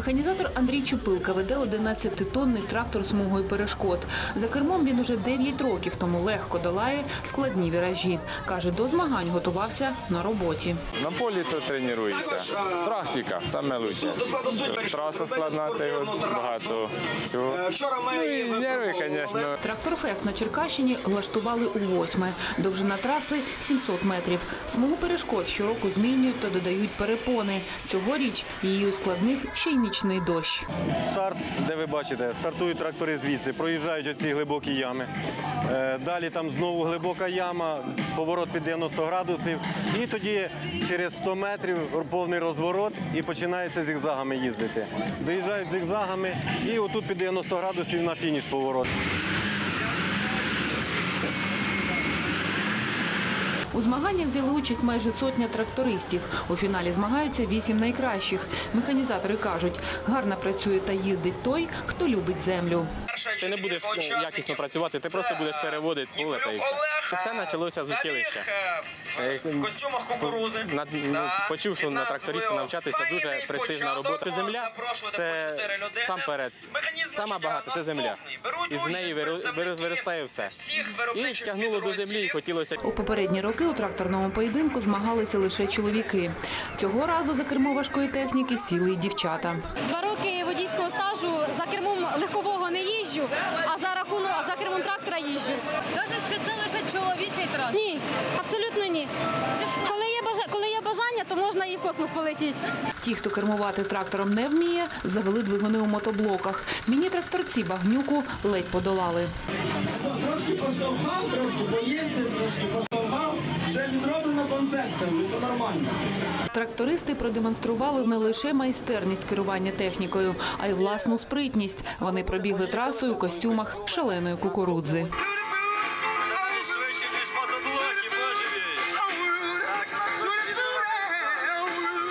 Механізатор Андрій Чупилка веде 11-тонний трактор смугою перешкод. За кермом він уже 9 років, тому легко долає складні віражі. Каже, до змагань готувався на роботі. На полі то тренуєшся. Практика саме лучше. Траса складна, це багато цього. Ну і нерви, звісно. Тракторфест на Черкащині влаштували у восьме. Довжина траси 700 метрів. Смугу перешкод щороку змінюють та додають перепони. Цьогоріч її ускладнив ще й нічний дощ. Старт, де ви бачите, стартують трактори звідси, проїжджають оці глибокі ями. Е, Далі там знову глибока яма, поворот під 90 градусів. І тоді через 100 метрів повний розворот і починається зігзагами їздити. Доїжджають зігзагами і отут під 90 градусів на фініш поворот. У змаганнях взяли участь майже сотня трактористів. У фіналі змагаються вісім найкращих. Механізатори кажуть, гарно працює та їздить той, хто любить землю. Ти не будеш е, якісно працювати, ти просто будеш переводити поле та і все. Все почалося з училища. Е, В костюмах кукурузи. На- ну, почув, що на тракториста навчатися дуже престижна робота. Земля це сам перед. Сама багата це земля. І з неї виростає все. І тягнуло до землі, і хотілося. У попередні роки у тракторному поєдинку змагалися лише чоловіки. Цього разу за кермо важкої техніки сіли й дівчата. Два роки водійського стажу за кермом легкового не їжджу, а за рахунок за кермом трактора їжджу. Кажуть, що це лише чоловічий трактор. Ні, абсолютно в космос полетіти. Ті, хто кермувати трактором не вміє, завели двигуни у мотоблоках. Міні-тракторці багнюку ледь подолали. Трошки поштовхав, трошки поїздив, трошки поштовхав. Вже відроблена концепція, все нормально. Трактористи продемонстрували не лише майстерність керування технікою, а й власну спритність. Вони пробігли трасою у костюмах шаленої кукурудзи.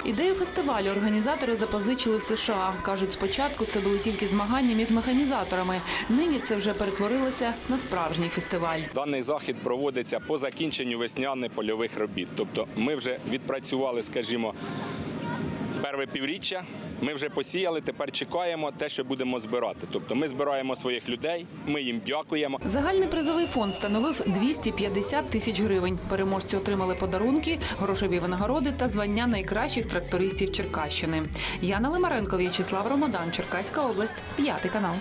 Ідею фестивалю організатори запозичили в США. Кажуть, спочатку це були тільки змагання між механізаторами. Нині це вже перетворилося на справжній фестиваль. Даний захід проводиться по закінченню весняних польових робіт. Тобто ми вже відпрацювали, скажімо, перше півріччя. Ми вже посіяли, тепер чекаємо те, що будемо збирати. Тобто ми збираємо своїх людей, ми їм дякуємо. Загальний призовий фонд становив 250 тисяч гривень. Переможці отримали подарунки, грошові винагороди та звання найкращих трактористів Черкащини. Яна Лимаренко, В'ячеслав Ромодан, Черкаська область, п'ятий канал.